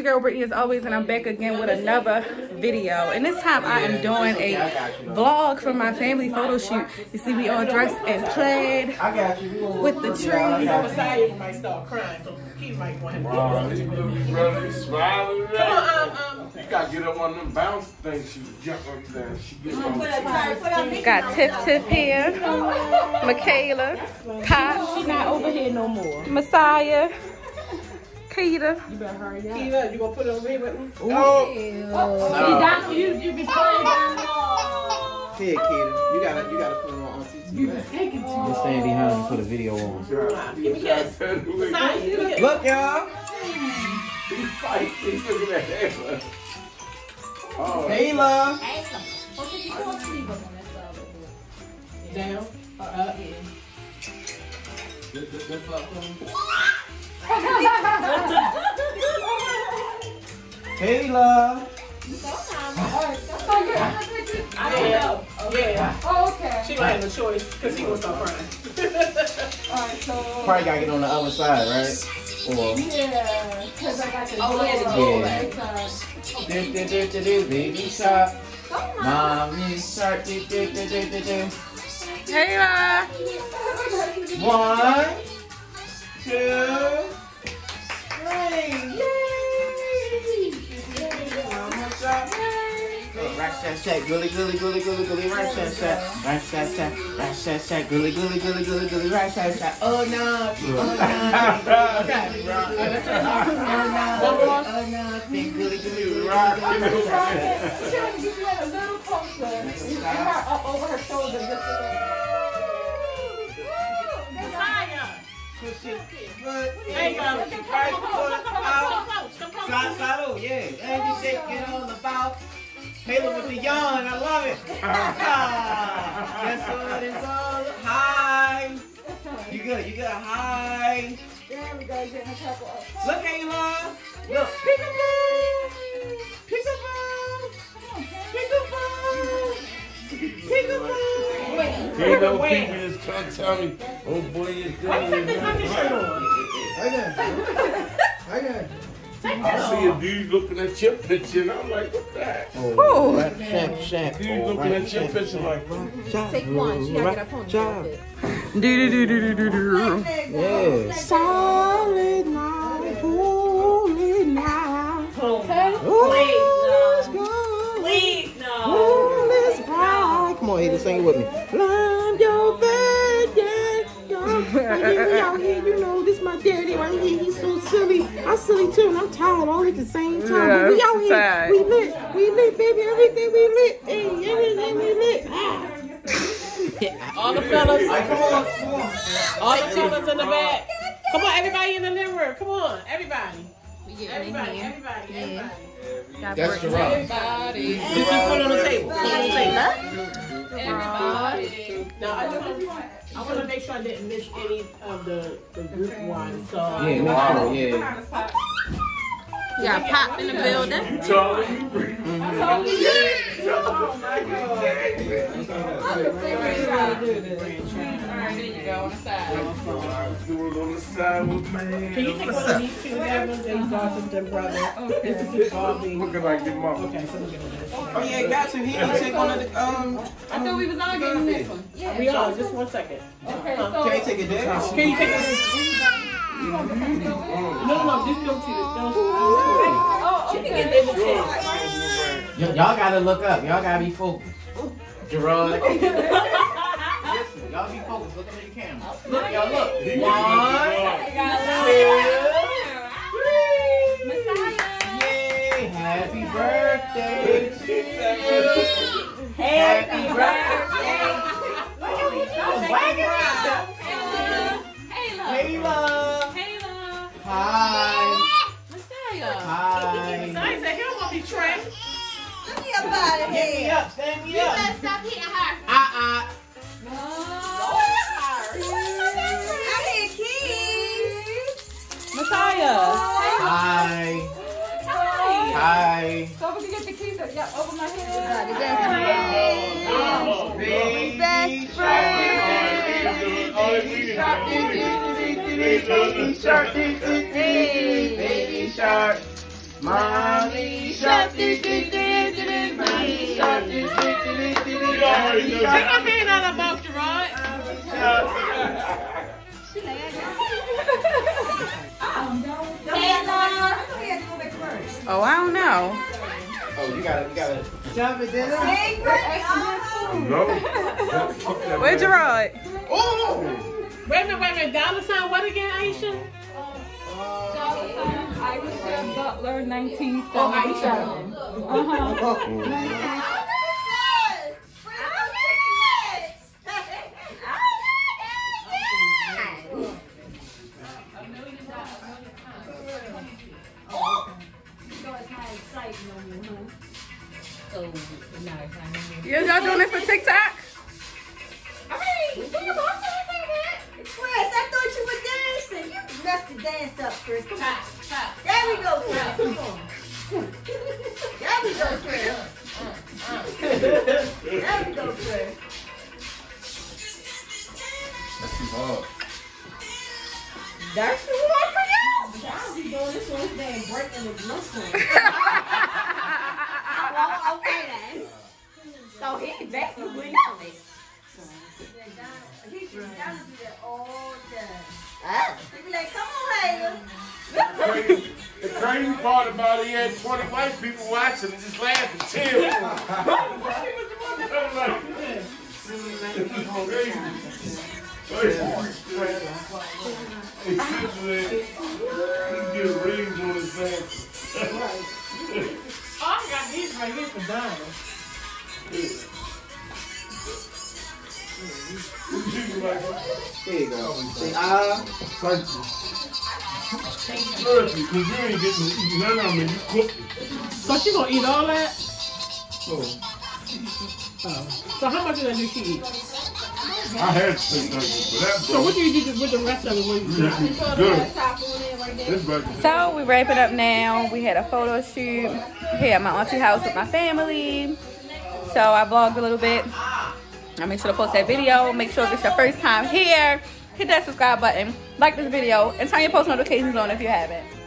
your girl Brittany as always and I'm back again with another video. And this time I am doing a vlog for my family photo shoot. You see me all dressed and plaid with the tree. Messiah might start crying, so he might want him to Wow, he really smiling at Come on, um, um, You gotta get up on them bounce things. She jump up there. She get on. Got Tiff Tiff here, Michaela, Pop, She not over here no more. Messiah, Keita. Eva, you gonna put it over here with me? Oh, oh You, you be playing oh. down Here, Keita. You gotta, you gotta put them on TT. We're staying behind for the video on. Give me kiss. Messiah, give me kiss. Look, y'all. He fight. He's looking at Ayla. Oh, Ayla. Down, up. Ayla. Yeah, yeah. Oh, okay. She don't have no choice, because he gonna crying. Alright, so Probably gotta get on the other side, right? Or. yeah, because I got the Oh, yeah, the door. Yeah. It's, Do, do, do, do, do, baby shark. Mommy shark. Do, do, do, do, do, do. Hey, La. One, two, Yay! Shark. Oh. Oh no, oh no. Oh no, oh no, a little closer. You up over her shoulder. Foot, you go. right foot out. close, come close. Slide, slide, oh yeah, and you shake it on the bow. Taylor with the yawn, I love it. Ah, That's what it's all. Hi. You good? You good? Hi. There we go. Getting a couple of. Look, people is tell me, oh boy, you're Why you take this good. on? I got it. I got it. I see a dude looking at your picture and I'm like, what that? Oh, right, shack, shack. Dude Oh, looking right, at your shack, picture shack. like, Take one. She gotta get up on Job. the Do do do do do do do. Yeah. Solid night, holy night. Please, no. Please, no. Moon is bright. Come on, Ada, sing it with me. We out here, you know, this my daddy right here. He's so silly. I'm silly too, and I'm tired all at the same time. Yeah, but we out here, sad. we lit, we lit, baby. Everything we lit, hey, everything we lit. Ah. All the fellas. All the fellas in the back. Come on, everybody in the living room. Come on, everybody. Everybody, everybody, everybody. That's the rock. Everybody. Put it on the table. Put it on the table. Everybody. Now, I just want, I want to make sure I didn't miss any of the, the group one. So, Yeah, make sure, yeah. Got Pop in the building. Charlie, you bring do it on the side with man. can you take one of these two devils and Dawson's and brother? This is his Bobby. Look at like your mama. Okay, so we're gonna Oh yeah, got you. He can take one of the um. I thought we was all getting this one. Yeah. We are, just one second. Okay, So Can he take a dance? Can you take it? No, no, no, just go to the, those. Oh, can okay. get in the chair. Y- y'all gotta look up. Y'all gotta be focused. Gerard. Listen, y'all be focused. Look at the camera. Look, y'all look. One, two, three. Yay! Happy birthday to you. Happy birthday. Kayla. Stand me up. Stand me up. Stop hitting her. Uh-uh. Messiah. Hi. Hi. So we can get the keys. Yeah, over my head. Baby Best shark. Baby shark. Baby shark. Mommy shark. Mommy shark. You already know. Take your hand out of the mouth, Gerard. Oh, I don't know. Oh, you gotta, you gotta jump it then. No. Where's Gerard? Oh! Wait a minute, wait a minute. Dollar sign what again, Aisha? Uh, uh, Aisha Butler, 1977. Uh-huh. That's too hard. That's the one for you. I'll be doing this one day and breaking the muscle. well, okay then. So he basically know it. He just gotta do that all day. time. Ah. Be like, come on, Haley. Crazy- The crazy part about it, he had 20 white people watching and just laughing, cheering. I'm like, crazy. He get rings on his. Oh, I got these right here for Donna. There you go. Ah. So she gonna eat all that? Oh. So how much of that did she eat? I had to say thank that, So what do you do with the rest of it? When you This is good. So we wrap it up now. We had a photo shoot here at my auntie house with my family. So I vlogged a little bit. I make sure to post that video. Make sure if it's your first time here, hit that subscribe button, like this video, and turn your post notifications on if you haven't.